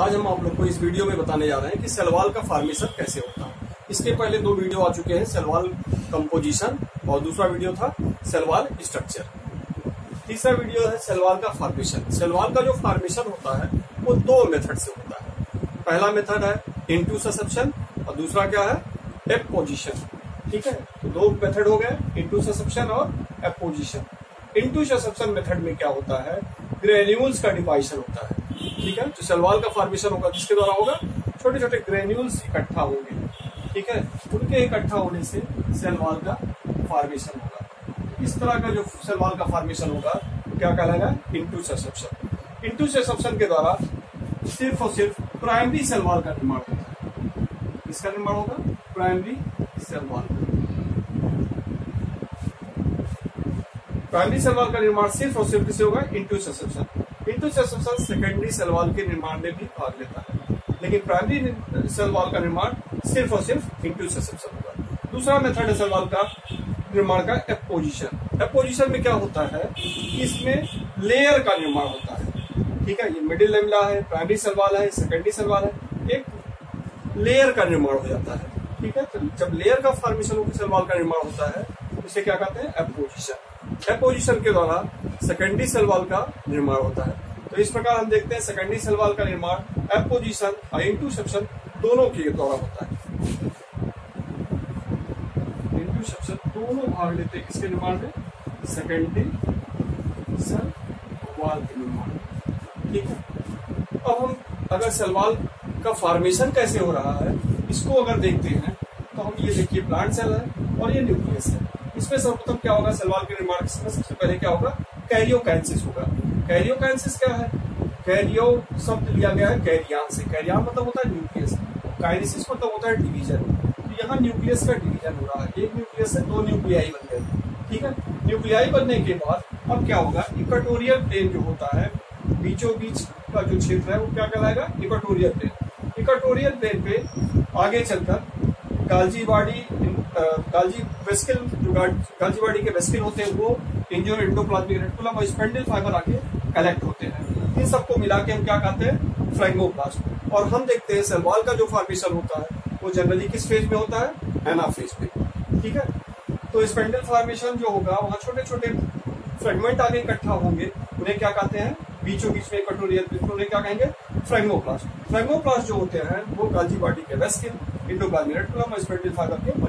आज हम आप लोग को इस वीडियो में बताने जा रहे हैं कि सेलवाल का फार्मेशन कैसे होता है। इसके पहले दो वीडियो आ चुके हैं, सेलवाल कंपोजिशन और दूसरा वीडियो था सेलवाल स्ट्रक्चर तीसरा वीडियो है सेलवाल का फार्मेशन सेलवाल का जो फार्मेशन होता है, वो दो मेथड से होता है। पहला मेथड है इंटू ससेप्शन और दूसरा क्या है? एपोजिशन ठीक है? तो दो मेथड हो गए इंटू ससेप्शन और एपोजिशन इंटू ससेप्शन मेथड में क्या होता है? ग्रेन्यूल्स का डिपाइशन होता है। ठीक है, जो सलवाल का फॉर्मेशन होगा किसके द्वारा होगा छोटे छोटे ग्रेन्यूल्स इकट्ठा होंगे। ठीक है, उनके इकट्ठा होने से सेलवाल का फॉर्मेशन होगा। इस तरह का जो सेलवाल का फॉर्मेशन होगा, क्या कहलाएगा? इंटू सेसेप्शन इंटू सेसेप्शन के द्वारा सिर्फ़ और सिर्फ़ प्राइमरी सेलवाल का निर्माण होगा। इसका निर्माण होगा? प्राइमरी सेलवाल प्राइमरी सेलवाल का निर्माण सिर्फ़ और सिर्फ़ किसे होगा? Into सेसेप्शन into cell secondary cell wall के निर्माण में भी भाग लेता है। लेकिन प्राइमरी सेल वॉल का निर्माण सिर्फ़ और सिर्फ़ इंटू सेल होगा। दूसरा मेथड है सेल वॉल का निर्माण का एपोजिशन एपोजिशन में क्या होता है? इसमें लेयर का निर्माण होता है। ठीक है? ये मिडिल लेमला है प्राइमरी सेल वॉल है सेकेंडरी सेल वॉल है, एक लेयर का निर्माण हो जाता है। ठीक है? तो जब लेयर का फॉर्मेशन होकर सेल का निर्माण होता है तो इसे क्या कहते हैं? एपोजिशन एपोजिशन के द्वारा सेकेंडरी सेल वॉल का निर्माण होता है। तो इस प्रकार हम देखते हैं सेकेंडरी सेल वॉल का निर्माण एपोजिशन और इंटूसेप्शन दोनों के द्वारा होता है। इंटूसेप्शन दोनों भाग लेते हैं। किसके निर्माण में? सेकेंडरी सेल वॉल के निर्माण ठीक है? अब हम अगर सेल वॉल का फॉर्मेशन कैसे हो रहा है, इसको अगर देखते हैं तो हम ये देखिए प्लांट सेल है और ये न्यूक्लियस है। इसमें सर्वप्रथम क्या होगा? सलवार के निर्माण सबसे पहले क्या होगा? कैरियोकैंसिस होगा। कैरियोकैंसिस क्या है? कैरियो शब्द लिया गया है कैरियान से। कैरियान मतलब होता है न्यूक्लियस। काइनेसिस मतलब होता है डिवीज़न। तो यहाँ न्यूक्लियस का डिवीज़न हो रहा है। एक न्यूक्लियस से दो न्यूक्लियाई बन गए। ठीक है? न्यूक्लियाई बनने के बाद अब क्या होगा? इक्वेटोरियल प्लेन जो होता है बीचों बीच का जो क्षेत्र है, वो क्या कहलाएगा? Equatorial plane. इक्वेटोरियल प्लेन पे आगे चलकर गालजीवाड़ी गालजी वेस्किल जो गालजीवाड़ी के वेस्किल होते हैं वो इंजो इंडोप्लाज्मिक रेटिकुलम और स्पेंडल फाइबर आके कलेक्ट होते हैं। इन सबको मिला के हम क्या कहते हैं? फ्लैंगोप्लास्ट और हम देखते हैं सेलवाल का जो फॉर्मेशन होता है वो जनरली किस फ़ेज़ में होता है? एना फ़ेज़ में ठीक है? तो स्पेंडल फॉर्मेशन जो होगा वहाँ छोटे छोटे फ्रेगमेंट आगे इकट्ठा होंगे उन्हें क्या कहते हैं? बीचों बीच में कटोरियल उन्हें क्या कहेंगे? फ्रेगमोप्लास्ट फ्रेगमोप्लास्ट जो होते हैं वो गालजी बॉडी के वेस्किन इंडोप्लाज्मिक रेटिकुलम और स्पेंडल फाइबर के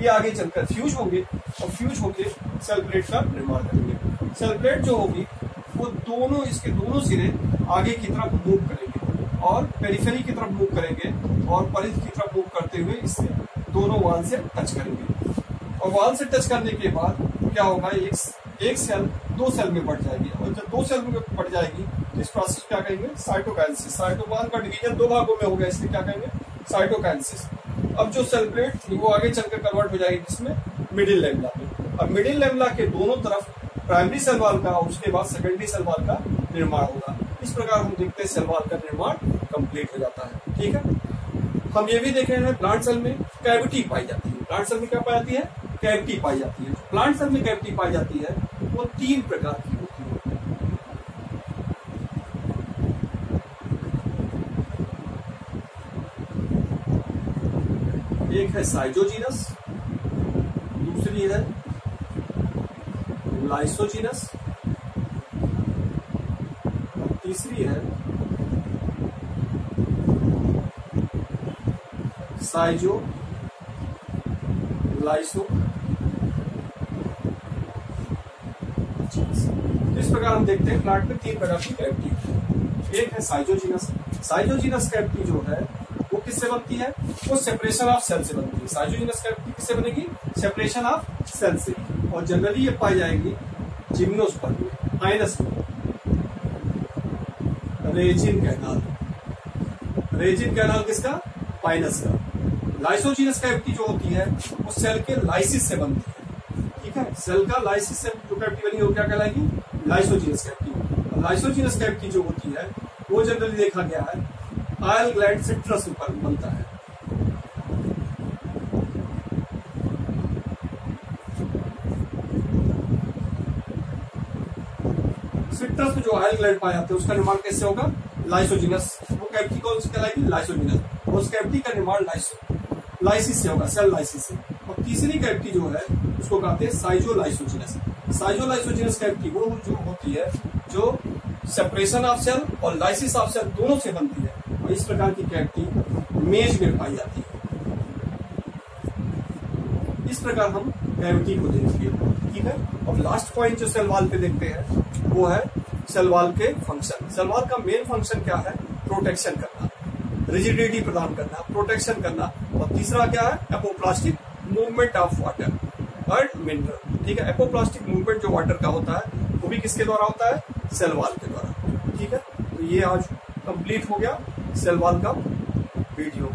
ये आगे चलकर फ्यूज होंगे और फ्यूज होकर सेल प्लेट का निर्माण करेंगे। सेल प्लेट जो होगी, वो दोनों इसके दोनों सिरे आगे की तरफ़ मूव करेंगे और पेरिफेरी की तरफ़ मूव करेंगे और परिध की तरफ़ मूव करते हुए इससे दोनों वाल से टच करेंगे। और वाल से टच करने के बाद क्या होगा? एक एक सेल दो सेल में बढ़ जाएगी और जब दो सेल में बढ़ जाएगी तो इस प्रोसेस क्या कहेंगे? साइटोकाइनेसिस साइटोप्लाज्म का डिवीज़न दो भागों में हो गया, इसलिए क्या कहेंगे? साइटोकाइनेसिस अब जो सेल प्लेट थी वो आगे चलकर कन्वर्ट हो जाएगी जिसमें मिडिल लेमला में अब मिडिल लेमला के दोनों तरफ़ प्राइमरी सेल वाल का और उसके बाद सेकेंडरी सेल वाल का निर्माण होगा। इस प्रकार हम देखते हैं सेल वाल का निर्माण कंप्लीट हो जाता है। ठीक है? हम ये भी देख रहे हैं प्लांट सेल में कैविटी पाई जाती है। प्लांट सेल में क्या पाई जाती है? कैविटी पाई जाती है। प्लांट सेल में कैविटी पाई जाती है, वो तीन प्रकार की होती है एक है साइजोजीनस दूसरी है लाइसोजीनस, और तीसरी है साइजो लाइसो। इस प्रकार हम देखते हैं प्लांट में तीन प्रकार की कैविटी। एक है साइजोजीनस साइजोजीनस कैविटी जो है, वो किससे बनती है? वो सेपरेशन ऑफ़ सेल से बनती है। साइजोजीनस कैविटी किससे बनेगी? सेपरेशन ऑफ़ सेल से। और जनरली ये पाई जाएगी जिम्नोस्पर्म में माइनस में रेजिन कैनाल रेजिन कैनाल किसका? पाइनस का। लाइसोजीनस कैविटी जो होती है, वो सेल के लाइसिस से बनती है। ठीक है? सेल का लाइसिस से जो कैविटी बनी, वो क्या कहलाएगी? लाइसोजीनस कैविटी लाइसोजीनस कैविटी जो होती है, वो जनरली देखा गया है आयल ग्लैंड सिट्रस पर बनता है। सिट्रस में जो आयल ग्लैंड पाया जाते हैं उसका निर्माण कैसे होगा? लाइसोजीनस वो कैविटी कौन सी कहलाएगी? लाइसोजिनस उस कैविटी का निर्माण लाइसो लाइसिस से होगा सेल लाइसिस से। और तीसरी कैविटी जो है, उसको कहते हैं साइजोलाइसोजिनस साइजोलाइसोजिनस कैविटी वो जो होती है, जो सेपरेशन ऑफ़ सेल और लाइसिस ऑफ़ सेल दोनों से बनती है। और इस प्रकार की कैविटी मेज में पाई जाती है। इस प्रकार हम कैविटी को देखिए ठीक है। और लास्ट पॉइंट जो सेल वाल पे देखते हैं, वो है सेल वाल के फ़ंक्शन सेल वाल का मेन फ़ंक्शन क्या है? प्रोटेक्शन करना। रिजिडिटी प्रदान करना प्रोटेक्शन करना। और तीसरा क्या है? Apoplastic movement of water and mineral ठीक है? एपोप्लास्टिक मूवमेंट जो वाटर का होता है, वो भी किसके द्वारा होता है? सेल वाल के द्वारा। ठीक है? तो ये आज कंप्लीट हो गया सेल वाल का वीडियो